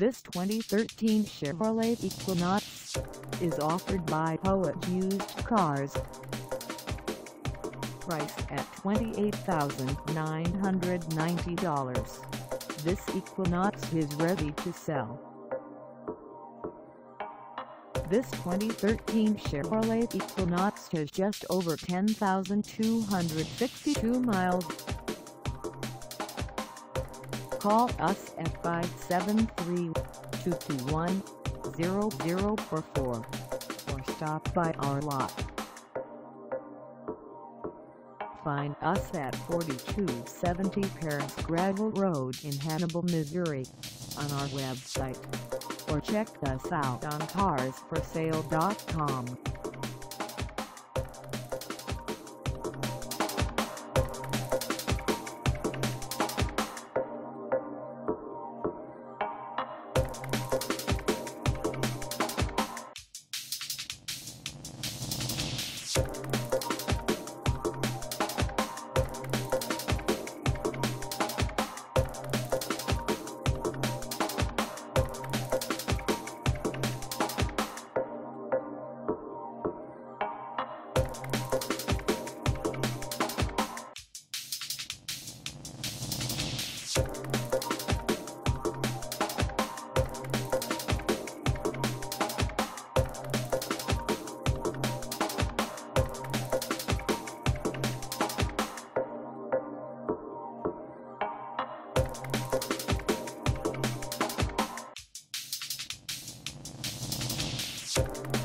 This 2013 Chevrolet Equinox is offered by Poage Used Cars. Priced at $28,990. This Equinox is ready to sell. This 2013 Chevrolet Equinox has just over 10,262 miles. Call us at 573-221-0044 or stop by our lot. Find us at 4270 Paris Gravel Road in Hannibal, Missouri on our website or check us out on carsforsale.com. Thank